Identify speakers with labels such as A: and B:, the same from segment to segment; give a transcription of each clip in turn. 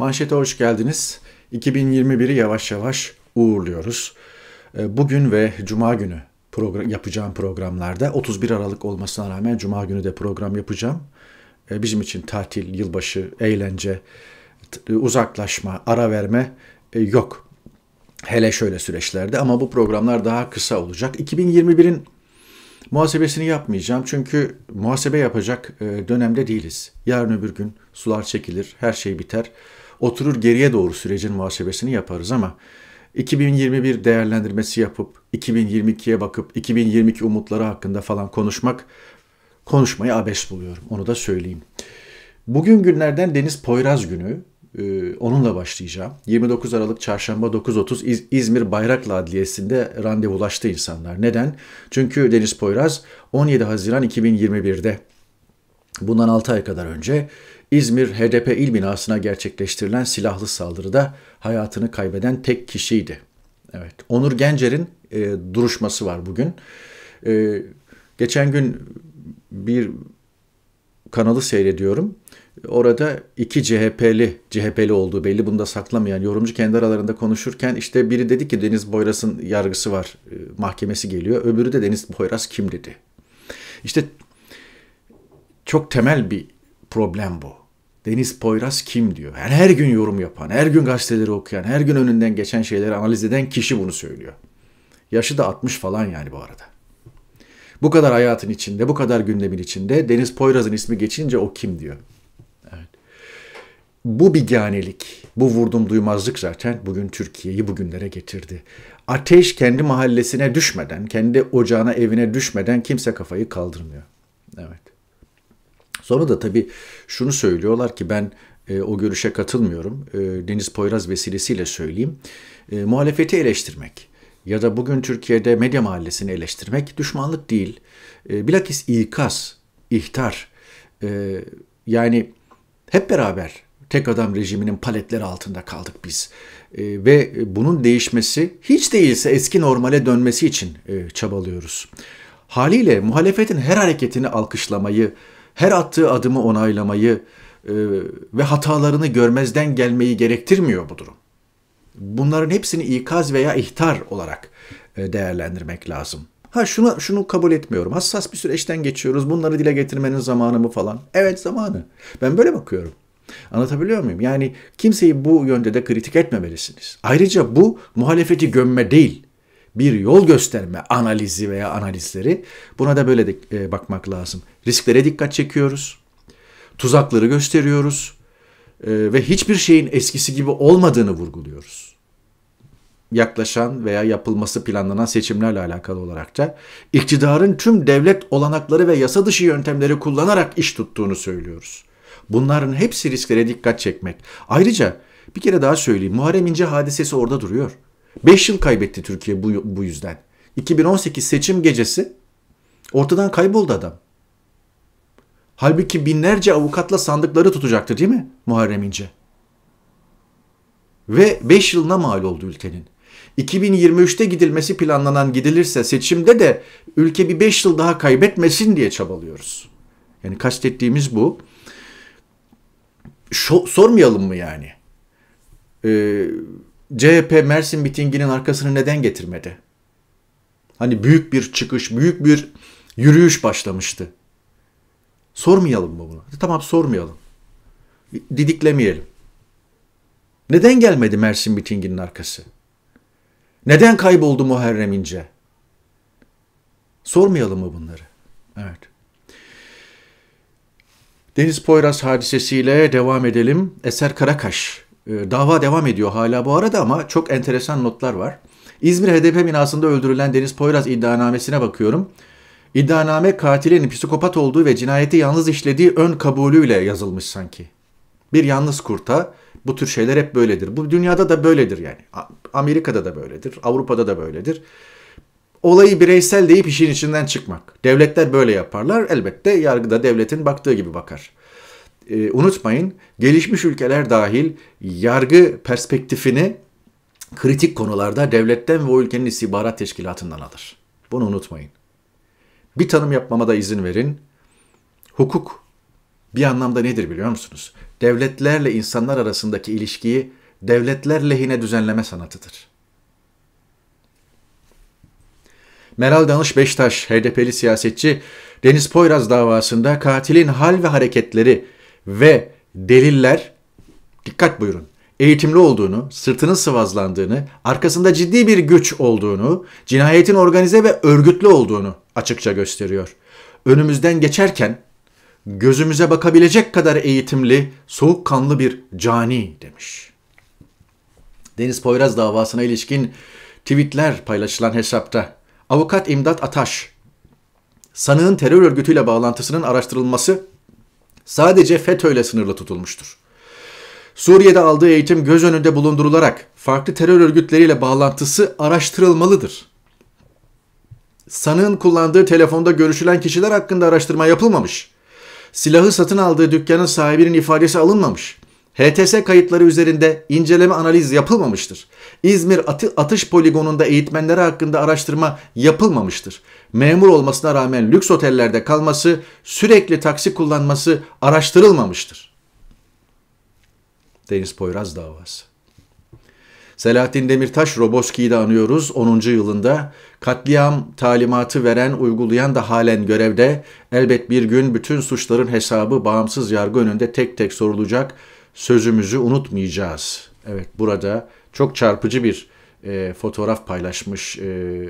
A: Manşete hoş geldiniz. 2021'i yavaş yavaş uğurluyoruz. Ee, bugün ve Cuma günü program, yapacağım programlarda 31 Aralık olmasına rağmen Cuma günü de program yapacağım. Ee, bizim için tatil, yılbaşı, eğlence, uzaklaşma, ara verme e, yok. Hele şöyle süreçlerde ama bu programlar daha kısa olacak. 2021'in muhasebesini yapmayacağım çünkü muhasebe yapacak e, dönemde değiliz. Yarın öbür gün sular çekilir, her şey biter oturur geriye doğru sürecin muhasebesini yaparız ama 2021 değerlendirmesi yapıp 2022'ye bakıp 2022 umutları hakkında falan konuşmak konuşmayı abes buluyorum. Onu da söyleyeyim. Bugün günlerden Deniz Poyraz günü. Ee, onunla başlayacağım. 29 Aralık Çarşamba 9.30 İzmir Bayraklı Adliyesi'nde randevulaştı insanlar. Neden? Çünkü Deniz Poyraz 17 Haziran 2021'de bundan 6 ay kadar önce İzmir HDP il binasına gerçekleştirilen silahlı saldırıda hayatını kaybeden tek kişiydi. Evet, Onur Gencer'in e, duruşması var bugün. E, geçen gün bir kanalı seyrediyorum. Orada iki CHP'li, CHP'li olduğu belli bunu da saklamayan yorumcu kendi aralarında konuşurken işte biri dedi ki Deniz Boyras'ın yargısı var, e, mahkemesi geliyor. Öbürü de Deniz Boyras kim dedi. İşte çok temel bir problem bu. Deniz Poyraz kim diyor. Yani her gün yorum yapan, her gün gazeteleri okuyan, her gün önünden geçen şeyleri analiz eden kişi bunu söylüyor. Yaşı da 60 falan yani bu arada. Bu kadar hayatın içinde, bu kadar gündemin içinde Deniz Poyraz'ın ismi geçince o kim diyor. Evet. Bu biganelik, bu vurdum duymazlık zaten bugün Türkiye'yi bugünlere getirdi. Ateş kendi mahallesine düşmeden, kendi ocağına, evine düşmeden kimse kafayı kaldırmıyor. Evet. Sonra da tabii şunu söylüyorlar ki ben e, o görüşe katılmıyorum. E, Deniz Poyraz vesilesiyle söyleyeyim. E, muhalefeti eleştirmek ya da bugün Türkiye'de medya mahallesini eleştirmek düşmanlık değil. E, bilakis ikaz, ihtar. E, yani hep beraber tek adam rejiminin paletleri altında kaldık biz. E, ve bunun değişmesi hiç değilse eski normale dönmesi için e, çabalıyoruz. Haliyle muhalefetin her hareketini alkışlamayı, her attığı adımı onaylamayı e, ve hatalarını görmezden gelmeyi gerektirmiyor bu durum. Bunların hepsini ikaz veya ihtar olarak e, değerlendirmek lazım. Ha şunu şunu kabul etmiyorum. Hassas bir süreçten geçiyoruz. Bunları dile getirmenin zamanı mı falan? Evet zamanı. Ben böyle bakıyorum. Anlatabiliyor muyum? Yani kimseyi bu yönde de kritik etmemelisiniz. Ayrıca bu muhalefeti gömme değil bir yol gösterme analizi veya analizleri buna da böyle de, e, bakmak lazım. Risklere dikkat çekiyoruz. Tuzakları gösteriyoruz. E, ve hiçbir şeyin eskisi gibi olmadığını vurguluyoruz. Yaklaşan veya yapılması planlanan seçimlerle alakalı olarak da iktidarın tüm devlet olanakları ve yasa dışı yöntemleri kullanarak iş tuttuğunu söylüyoruz. Bunların hepsi risklere dikkat çekmek. Ayrıca bir kere daha söyleyeyim. Muharrem İnce hadisesi orada duruyor. 5 yıl kaybetti Türkiye bu, bu yüzden. 2018 seçim gecesi ortadan kayboldu adam. Halbuki binlerce avukatla sandıkları tutacaktı değil mi Muharrem İnce? Ve 5 yılına mal oldu ülkenin. 2023'te gidilmesi planlanan gidilirse seçimde de ülke bir 5 yıl daha kaybetmesin diye çabalıyoruz. Yani kastettiğimiz bu. Şo- sormayalım mı yani? Ee, CHP Mersin mitinginin arkasını neden getirmedi? Hani büyük bir çıkış, büyük bir yürüyüş başlamıştı. Sormayalım mı bunu? Tamam sormayalım. Didiklemeyelim. Neden gelmedi Mersin mitinginin arkası? Neden kayboldu Muharrem İnce? Sormayalım mı bunları? Evet. Deniz Poyraz hadisesiyle devam edelim. Eser Karakaş dava devam ediyor hala bu arada ama çok enteresan notlar var. İzmir HDP binasında öldürülen Deniz Poyraz iddianamesine bakıyorum. İddianame katilin psikopat olduğu ve cinayeti yalnız işlediği ön kabulüyle yazılmış sanki. Bir yalnız kurta bu tür şeyler hep böyledir. Bu dünyada da böyledir yani. Amerika'da da böyledir, Avrupa'da da böyledir. Olayı bireysel deyip işin içinden çıkmak. Devletler böyle yaparlar. Elbette yargıda devletin baktığı gibi bakar e, unutmayın gelişmiş ülkeler dahil yargı perspektifini kritik konularda devletten ve o ülkenin istihbarat teşkilatından alır. Bunu unutmayın. Bir tanım yapmama da izin verin. Hukuk bir anlamda nedir biliyor musunuz? devletlerle insanlar arasındaki ilişkiyi devletler lehine düzenleme sanatıdır. Meral Danış Beştaş, HDP'li siyasetçi, Deniz Poyraz davasında katilin hal ve hareketleri ve deliller, dikkat buyurun, eğitimli olduğunu, sırtının sıvazlandığını, arkasında ciddi bir güç olduğunu, cinayetin organize ve örgütlü olduğunu açıkça gösteriyor. Önümüzden geçerken gözümüze bakabilecek kadar eğitimli, soğukkanlı bir cani demiş. Deniz Poyraz davasına ilişkin tweetler paylaşılan hesapta avukat İmdat Ataş, sanığın terör örgütüyle bağlantısının araştırılması sadece FETÖ ile sınırlı tutulmuştur. Suriye'de aldığı eğitim göz önünde bulundurularak farklı terör örgütleriyle bağlantısı araştırılmalıdır. Sanığın kullandığı telefonda görüşülen kişiler hakkında araştırma yapılmamış. Silahı satın aldığı dükkanın sahibinin ifadesi alınmamış. HTS kayıtları üzerinde inceleme analiz yapılmamıştır. İzmir atı, atış poligonunda eğitmenleri hakkında araştırma yapılmamıştır. Memur olmasına rağmen lüks otellerde kalması, sürekli taksi kullanması araştırılmamıştır. Deniz Poyraz davası. Selahattin Demirtaş Roboski'yi de anıyoruz. 10. yılında katliam talimatı veren, uygulayan da halen görevde. Elbet bir gün bütün suçların hesabı bağımsız yargı önünde tek tek sorulacak. Sözümüzü unutmayacağız. Evet burada çok çarpıcı bir e, fotoğraf paylaşmış e,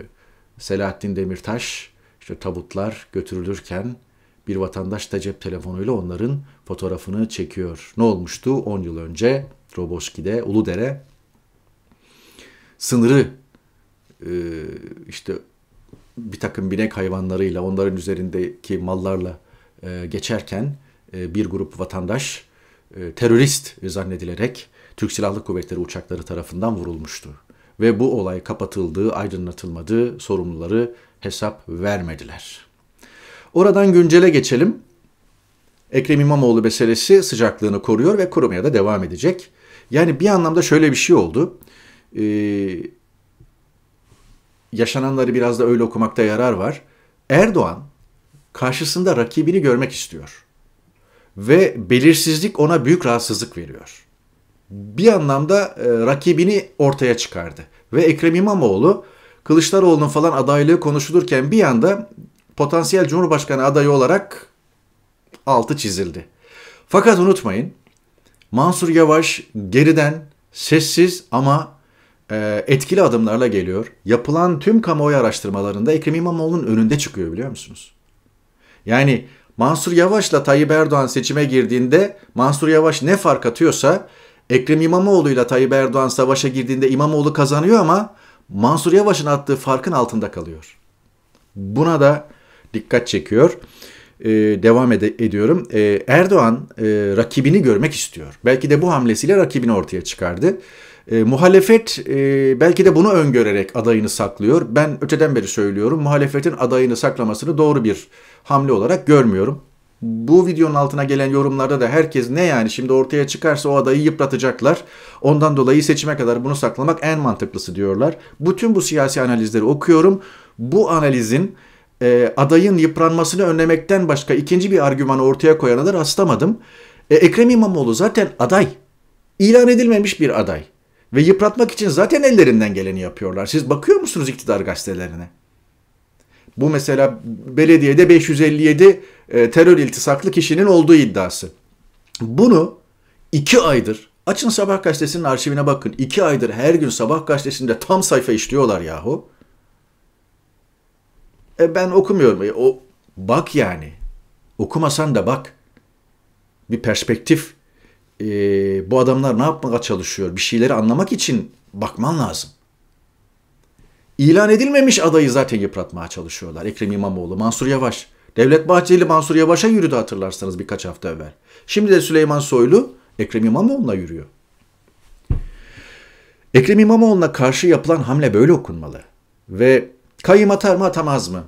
A: Selahattin Demirtaş. İşte tabutlar götürülürken bir vatandaş da cep telefonuyla onların fotoğrafını çekiyor. Ne olmuştu 10 yıl önce Roboski'de Uludere sınırı e, işte bir takım binek hayvanlarıyla onların üzerindeki mallarla e, geçerken e, bir grup vatandaş terörist zannedilerek Türk Silahlı Kuvvetleri uçakları tarafından vurulmuştu. Ve bu olay kapatıldı, aydınlatılmadı, sorumluları hesap vermediler. Oradan güncele geçelim. Ekrem İmamoğlu meselesi sıcaklığını koruyor ve korumaya da devam edecek. Yani bir anlamda şöyle bir şey oldu. Ee, yaşananları biraz da öyle okumakta yarar var. Erdoğan karşısında rakibini görmek istiyor. Ve belirsizlik ona büyük rahatsızlık veriyor. Bir anlamda e, rakibini ortaya çıkardı. Ve Ekrem İmamoğlu Kılıçdaroğlu'nun falan adaylığı konuşulurken bir anda potansiyel Cumhurbaşkanı adayı olarak altı çizildi. Fakat unutmayın Mansur Yavaş geriden sessiz ama e, etkili adımlarla geliyor. Yapılan tüm kamuoyu araştırmalarında Ekrem İmamoğlu'nun önünde çıkıyor biliyor musunuz? Yani Mansur Yavaş'la Tayyip Erdoğan seçime girdiğinde Mansur Yavaş ne fark atıyorsa Ekrem İmamoğlu ile Tayyip Erdoğan savaşa girdiğinde İmamoğlu kazanıyor ama Mansur Yavaş'ın attığı farkın altında kalıyor. Buna da dikkat çekiyor. Ee, devam ed- ediyorum. Ee, Erdoğan e, rakibini görmek istiyor. Belki de bu hamlesiyle rakibini ortaya çıkardı. E, muhalefet e, belki de bunu öngörerek adayını saklıyor. Ben öteden beri söylüyorum muhalefetin adayını saklamasını doğru bir hamle olarak görmüyorum. Bu videonun altına gelen yorumlarda da herkes ne yani şimdi ortaya çıkarsa o adayı yıpratacaklar. Ondan dolayı seçime kadar bunu saklamak en mantıklısı diyorlar. Bütün bu siyasi analizleri okuyorum. Bu analizin e, adayın yıpranmasını önlemekten başka ikinci bir argümanı ortaya koyana da rastlamadım. E, Ekrem İmamoğlu zaten aday. İlan edilmemiş bir aday. Ve yıpratmak için zaten ellerinden geleni yapıyorlar. Siz bakıyor musunuz iktidar gazetelerine? Bu mesela belediyede 557 e, terör iltisaklı kişinin olduğu iddiası. Bunu iki aydır açın Sabah gazetesinin arşivine bakın. iki aydır her gün Sabah gazetesinde tam sayfa işliyorlar yahu. E ben okumuyorum. E, o bak yani. Okumasan da bak. Bir perspektif e, bu adamlar ne yapmaya çalışıyor? Bir şeyleri anlamak için bakman lazım. İlan edilmemiş adayı zaten yıpratmaya çalışıyorlar. Ekrem İmamoğlu, Mansur Yavaş. Devlet Bahçeli Mansur Yavaş'a yürüdü hatırlarsanız birkaç hafta evvel. Şimdi de Süleyman Soylu Ekrem İmamoğlu'na yürüyor. Ekrem İmamoğlu'na karşı yapılan hamle böyle okunmalı. Ve kayım atar mı atamaz mı?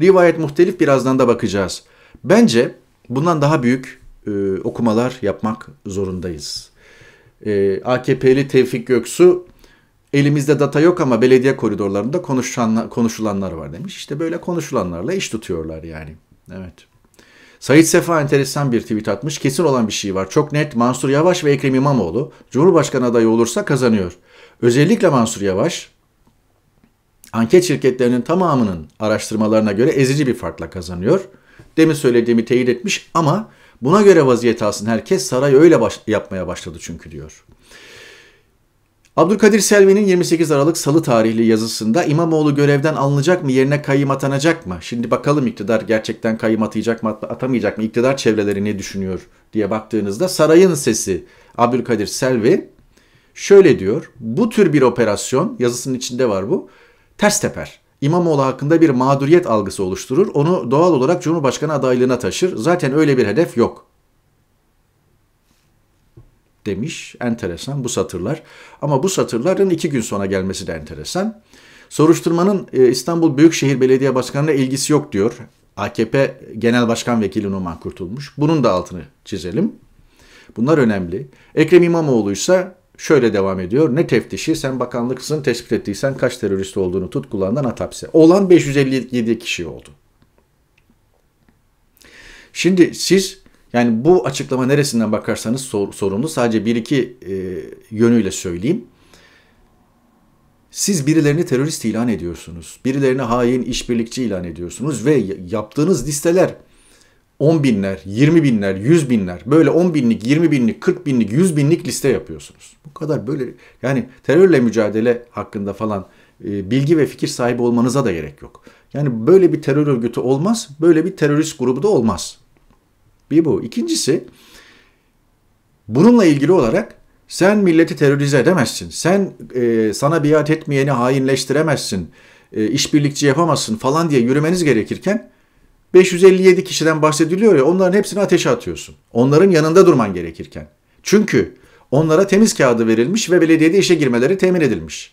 A: Rivayet muhtelif birazdan da bakacağız. Bence bundan daha büyük e, okumalar yapmak zorundayız. E, AKP'li Tevfik Göksu elimizde data yok ama belediye koridorlarında konuşulanlar var demiş. İşte böyle konuşulanlarla iş tutuyorlar yani. Evet. Sayit Sefa enteresan bir tweet atmış. Kesin olan bir şey var. Çok net Mansur Yavaş ve Ekrem İmamoğlu Cumhurbaşkanı adayı olursa kazanıyor. Özellikle Mansur Yavaş anket şirketlerinin tamamının araştırmalarına göre ezici bir farkla kazanıyor. Demin söylediğimi teyit etmiş ama buna göre vaziyet alsın herkes saray öyle baş- yapmaya başladı çünkü diyor. Abdülkadir Selvi'nin 28 Aralık Salı tarihli yazısında İmamoğlu görevden alınacak mı yerine kayyım atanacak mı? Şimdi bakalım iktidar gerçekten kayyım atayacak mı atamayacak mı? İktidar çevreleri ne düşünüyor diye baktığınızda sarayın sesi Abdülkadir Selvi şöyle diyor. Bu tür bir operasyon yazısının içinde var bu. Ters teper. İmamoğlu hakkında bir mağduriyet algısı oluşturur. Onu doğal olarak Cumhurbaşkanı adaylığına taşır. Zaten öyle bir hedef yok demiş. Enteresan bu satırlar. Ama bu satırların iki gün sonra gelmesi de enteresan. Soruşturmanın e, İstanbul Büyükşehir Belediye Başkanı'na ilgisi yok diyor. AKP Genel Başkan Vekili Numan Kurtulmuş. Bunun da altını çizelim. Bunlar önemli. Ekrem İmamoğlu ise şöyle devam ediyor. Ne teftişi sen bakanlıksın tespit ettiysen kaç terörist olduğunu tut kulağından at hapse. Olan 557 kişi oldu. Şimdi siz yani bu açıklama neresinden bakarsanız sor, sorumlu. Sadece bir iki e, yönüyle söyleyeyim. Siz birilerini terörist ilan ediyorsunuz. Birilerini hain, işbirlikçi ilan ediyorsunuz ve yaptığınız listeler 10 binler, 20 binler, 100 binler böyle 10 binlik, 20 binlik, 40 binlik, 100 binlik liste yapıyorsunuz. Bu kadar böyle yani terörle mücadele hakkında falan e, bilgi ve fikir sahibi olmanıza da gerek yok. Yani böyle bir terör örgütü olmaz, böyle bir terörist grubu da olmaz. Bir bu. İkincisi bununla ilgili olarak sen milleti terörize edemezsin. Sen e, sana biat etmeyeni hainleştiremezsin. E, işbirlikçi yapamazsın falan diye yürümeniz gerekirken 557 kişiden bahsediliyor ya onların hepsini ateşe atıyorsun. Onların yanında durman gerekirken. Çünkü onlara temiz kağıdı verilmiş ve belediyede işe girmeleri temin edilmiş.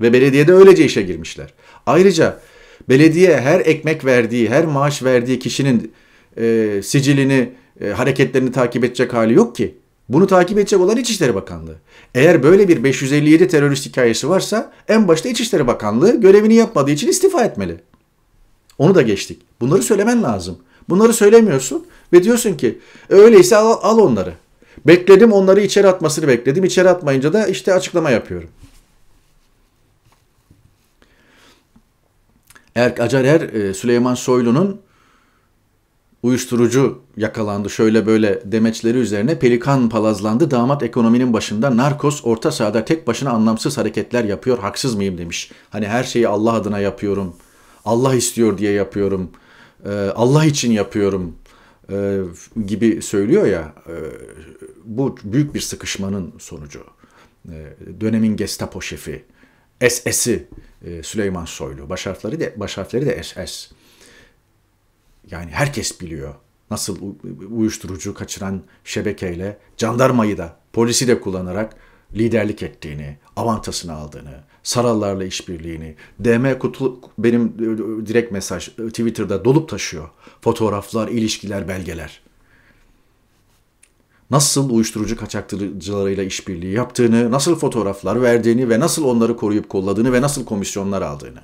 A: Ve belediyede öylece işe girmişler. Ayrıca belediye her ekmek verdiği, her maaş verdiği kişinin e, sicilini, e, hareketlerini takip edecek hali yok ki. Bunu takip edecek olan İçişleri Bakanlığı. Eğer böyle bir 557 terörist hikayesi varsa en başta İçişleri Bakanlığı görevini yapmadığı için istifa etmeli. Onu da geçtik. Bunları söylemen lazım. Bunları söylemiyorsun ve diyorsun ki e, öyleyse al, al onları. Bekledim onları içeri atmasını bekledim. İçeri atmayınca da işte açıklama yapıyorum. Erk Acarer e, Süleyman Soylu'nun uyuşturucu yakalandı şöyle böyle demeçleri üzerine pelikan palazlandı. Damat ekonominin başında narkos orta sahada tek başına anlamsız hareketler yapıyor. Haksız mıyım demiş. Hani her şeyi Allah adına yapıyorum. Allah istiyor diye yapıyorum. Allah için yapıyorum gibi söylüyor ya. Bu büyük bir sıkışmanın sonucu. Dönemin Gestapo şefi, SS'i Süleyman Soylu. Baş harfleri de, baş harfleri de SS. Yani herkes biliyor nasıl uyuşturucu kaçıran şebekeyle jandarmayı da polisi de kullanarak liderlik ettiğini, avantasını aldığını, sarallarla işbirliğini, DM kutu benim e, direkt mesaj e, Twitter'da dolup taşıyor. Fotoğraflar, ilişkiler, belgeler. Nasıl uyuşturucu kaçakçılarıyla işbirliği yaptığını, nasıl fotoğraflar verdiğini ve nasıl onları koruyup kolladığını ve nasıl komisyonlar aldığını.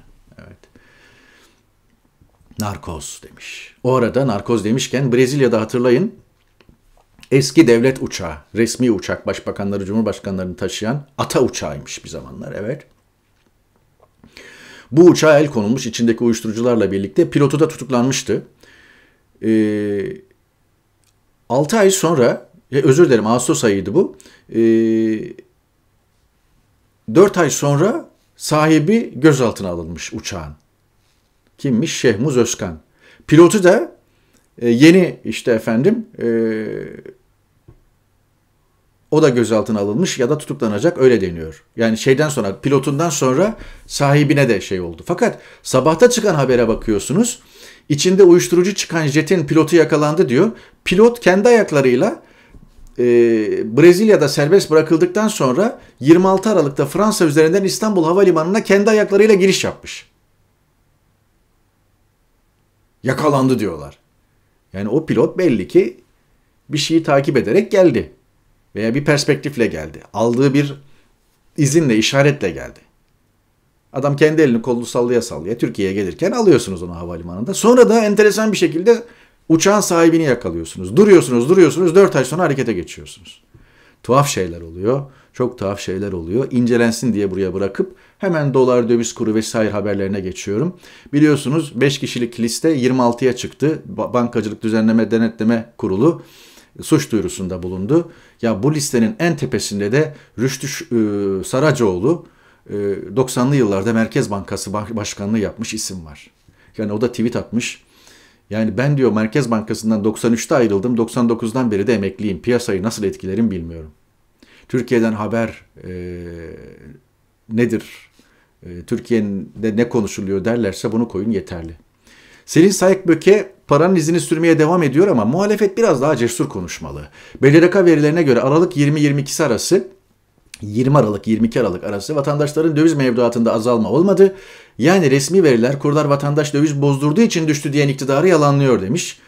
A: Narkoz demiş. O arada narkoz demişken Brezilya'da hatırlayın eski devlet uçağı, resmi uçak başbakanları, cumhurbaşkanlarını taşıyan ata uçağıymış bir zamanlar evet. Bu uçağa el konulmuş içindeki uyuşturucularla birlikte pilotu da tutuklanmıştı. Ee, 6 ay sonra, özür dilerim Ağustos ayıydı bu. Ee, 4 ay sonra sahibi gözaltına alınmış uçağın. Kimmiş? Şehmuz Özkan. Pilotu da e, yeni işte efendim e, o da gözaltına alınmış ya da tutuklanacak öyle deniyor. Yani şeyden sonra pilotundan sonra sahibine de şey oldu. Fakat sabahta çıkan habere bakıyorsunuz. İçinde uyuşturucu çıkan jetin pilotu yakalandı diyor. Pilot kendi ayaklarıyla e, Brezilya'da serbest bırakıldıktan sonra 26 Aralık'ta Fransa üzerinden İstanbul Havalimanı'na kendi ayaklarıyla giriş yapmış yakalandı diyorlar. Yani o pilot belli ki bir şeyi takip ederek geldi. Veya bir perspektifle geldi. Aldığı bir izinle, işaretle geldi. Adam kendi elini kolunu sallaya sallaya Türkiye'ye gelirken alıyorsunuz onu havalimanında. Sonra da enteresan bir şekilde Uçağın sahibini yakalıyorsunuz. Duruyorsunuz, duruyorsunuz. 4 ay sonra harekete geçiyorsunuz. Tuhaf şeyler oluyor. Çok tuhaf şeyler oluyor. İncelensin diye buraya bırakıp hemen dolar, döviz kuru vesaire haberlerine geçiyorum. Biliyorsunuz 5 kişilik liste 26'ya çıktı. Bankacılık Düzenleme Denetleme Kurulu suç duyurusunda bulundu. Ya bu listenin en tepesinde de Rüştü e, Saracoğlu 90'lı e, yıllarda Merkez Bankası Başkanlığı yapmış isim var. Yani o da tweet atmış. Yani ben diyor Merkez Bankası'ndan 93'te ayrıldım. 99'dan beri de emekliyim. Piyasayı nasıl etkilerim bilmiyorum. Türkiye'den haber e, nedir? E, Türkiye'de ne konuşuluyor derlerse bunu koyun yeterli. Selin Sayıkböke paranın izini sürmeye devam ediyor ama muhalefet biraz daha cesur konuşmalı. BDDK verilerine göre Aralık 20-22 arası 20 Aralık 22 Aralık arası vatandaşların döviz mevduatında azalma olmadı. Yani resmi veriler kurlar vatandaş döviz bozdurduğu için düştü diyen iktidarı yalanlıyor demiş.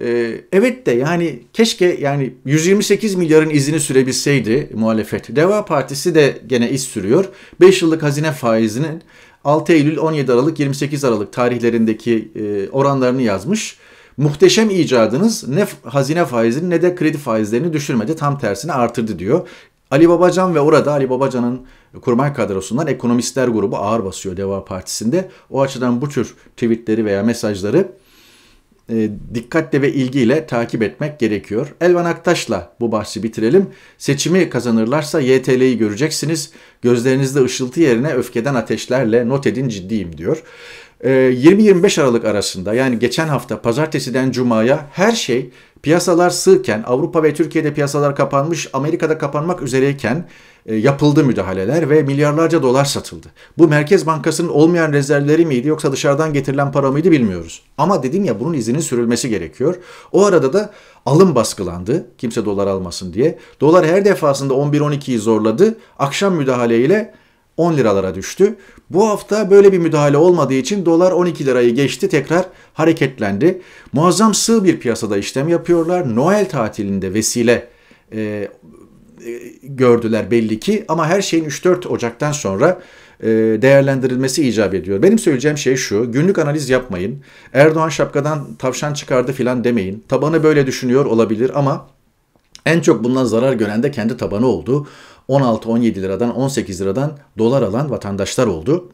A: Ee, evet de yani keşke yani 128 milyarın izini sürebilseydi muhalefet. Deva Partisi de gene iz sürüyor. 5 yıllık hazine faizinin 6 Eylül 17 Aralık 28 Aralık tarihlerindeki e, oranlarını yazmış. Muhteşem icadınız ne hazine faizini ne de kredi faizlerini düşürmedi tam tersine artırdı diyor. Ali Babacan ve orada Ali Babacan'ın kurmay kadrosundan ekonomistler grubu ağır basıyor Deva Partisi'nde. O açıdan bu tür tweetleri veya mesajları e, dikkatle ve ilgiyle takip etmek gerekiyor. Elvan Aktaş'la bu bahsi bitirelim. Seçimi kazanırlarsa YTL'yi göreceksiniz. Gözlerinizde ışıltı yerine öfkeden ateşlerle not edin ciddiyim diyor. 20-25 e, Aralık arasında yani geçen hafta pazartesiden cumaya her şey piyasalar sığken Avrupa ve Türkiye'de piyasalar kapanmış Amerika'da kapanmak üzereyken yapıldı müdahaleler ve milyarlarca dolar satıldı. Bu Merkez Bankası'nın olmayan rezervleri miydi yoksa dışarıdan getirilen para mıydı bilmiyoruz. Ama dedim ya bunun izinin sürülmesi gerekiyor. O arada da alım baskılandı kimse dolar almasın diye. Dolar her defasında 11-12'yi zorladı. Akşam müdahaleyle 10 liralara düştü. Bu hafta böyle bir müdahale olmadığı için dolar 12 lirayı geçti tekrar hareketlendi. Muazzam sığ bir piyasada işlem yapıyorlar. Noel tatilinde vesile e, e, gördüler belli ki ama her şeyin 3-4 Ocak'tan sonra e, değerlendirilmesi icap ediyor. Benim söyleyeceğim şey şu, günlük analiz yapmayın. Erdoğan şapkadan tavşan çıkardı filan demeyin. Tabanı böyle düşünüyor olabilir ama en çok bundan zarar gören de kendi tabanı oldu. 16-17 liradan 18 liradan dolar alan vatandaşlar oldu.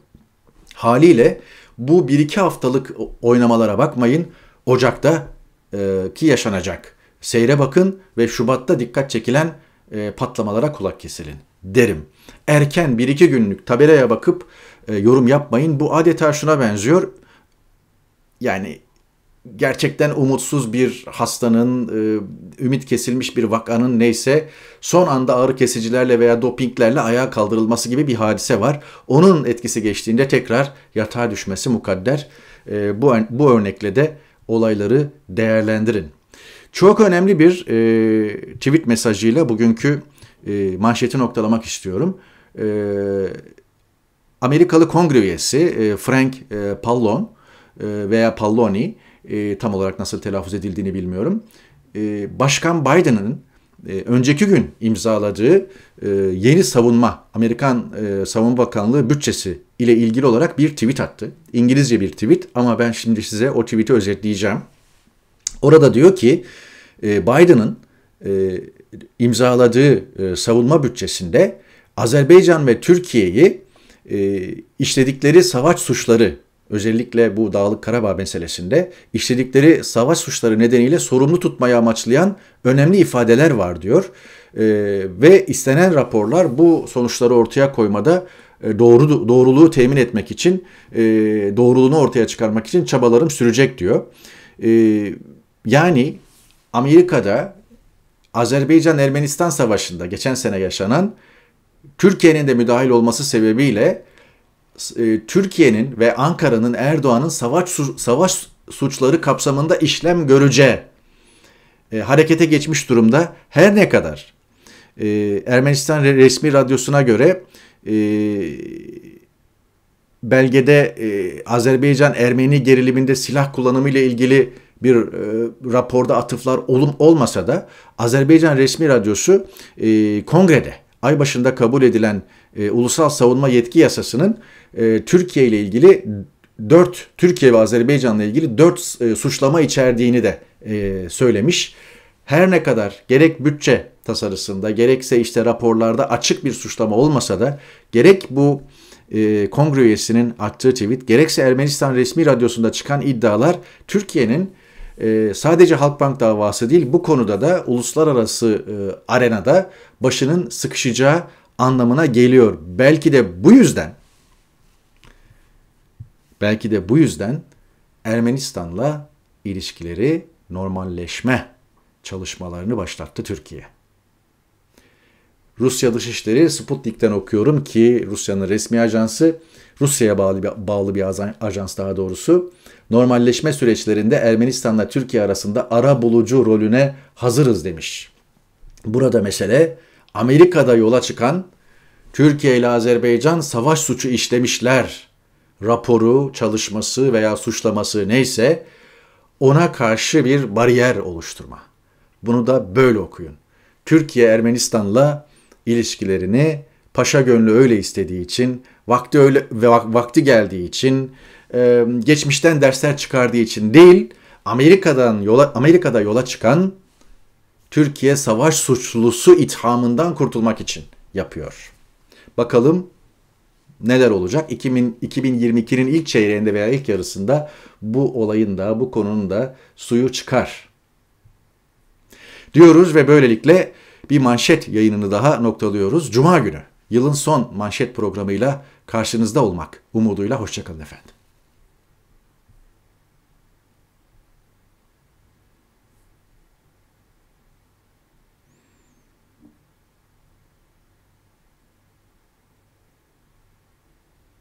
A: Haliyle bu 1-2 haftalık oynamalara bakmayın. Ocak'ta e, ki yaşanacak. Seyre bakın ve Şubat'ta dikkat çekilen e, patlamalara kulak kesilin derim. Erken bir iki günlük tabelaya bakıp e, yorum yapmayın. Bu adeta şuna benziyor. Yani gerçekten umutsuz bir hastanın, e, ümit kesilmiş bir vakanın neyse son anda ağrı kesicilerle veya dopinglerle ayağa kaldırılması gibi bir hadise var. Onun etkisi geçtiğinde tekrar yatağa düşmesi mukadder. E, bu, bu örnekle de olayları değerlendirin. Çok önemli bir e, tweet mesajıyla bugünkü e, manşeti noktalamak istiyorum. E, Amerikalı kongre üyesi e, Frank e, Pallon e, veya Palloni e, tam olarak nasıl telaffuz edildiğini bilmiyorum. E, Başkan Biden'ın e, önceki gün imzaladığı e, yeni savunma, Amerikan e, Savunma Bakanlığı bütçesi ile ilgili olarak bir tweet attı. İngilizce bir tweet ama ben şimdi size o tweet'i özetleyeceğim. Orada diyor ki e, Biden'ın e, imzaladığı e, savunma bütçesinde Azerbaycan ve Türkiye'yi işledikleri savaş suçları özellikle bu Dağlık Karabağ meselesinde işledikleri savaş suçları nedeniyle sorumlu tutmayı amaçlayan önemli ifadeler var diyor. ve istenen raporlar bu sonuçları ortaya koymada doğru doğruluğu temin etmek için doğruluğunu ortaya çıkarmak için çabalarım sürecek diyor. Yani Amerika'da Azerbaycan-Ermenistan Savaşı'nda geçen sene yaşanan Türkiye'nin de müdahil olması sebebiyle e, Türkiye'nin ve Ankara'nın Erdoğan'ın savaş savaş suçları kapsamında işlem göreceği e, harekete geçmiş durumda. Her ne kadar e, Ermenistan resmi radyosuna göre e, belgede e, Azerbaycan Ermeni geriliminde silah kullanımı ile ilgili bir e, raporda atıflar olum olmasa da Azerbaycan resmi radyosu e, kongrede ay başında kabul edilen e, ulusal savunma yetki yasasının e, Türkiye ile ilgili dört Türkiye ve Azerbaycan'la ilgili dört e, suçlama içerdiğini de e, söylemiş. Her ne kadar gerek bütçe tasarısında gerekse işte raporlarda açık bir suçlama olmasa da gerek bu e, kongre üyesinin attığı tweet gerekse Ermenistan resmi radyosunda çıkan iddialar Türkiye'nin e, sadece Halkbank davası değil bu konuda da uluslararası e, arenada başının sıkışacağı anlamına geliyor. Belki de bu yüzden belki de bu yüzden Ermenistan'la ilişkileri normalleşme çalışmalarını başlattı Türkiye. Rusya Dışişleri Sputnik'ten okuyorum ki Rusya'nın resmi ajansı Rusya'ya bağlı bir, bağlı bir ajans daha doğrusu normalleşme süreçlerinde Ermenistan'la Türkiye arasında ara bulucu rolüne hazırız demiş. Burada mesele Amerika'da yola çıkan Türkiye ile Azerbaycan savaş suçu işlemişler raporu, çalışması veya suçlaması neyse ona karşı bir bariyer oluşturma. Bunu da böyle okuyun. Türkiye Ermenistan'la ilişkilerini paşa gönlü öyle istediği için, vakti öyle ve vakti geldiği için, e, geçmişten dersler çıkardığı için değil, Amerika'dan yola Amerika'da yola çıkan Türkiye savaş suçlusu ithamından kurtulmak için yapıyor. Bakalım neler olacak? 2000, 2022'nin ilk çeyreğinde veya ilk yarısında bu olayın da bu konunun da suyu çıkar. Diyoruz ve böylelikle bir manşet yayınını daha noktalıyoruz. Cuma günü yılın son manşet programıyla karşınızda olmak umuduyla hoşçakalın efendim.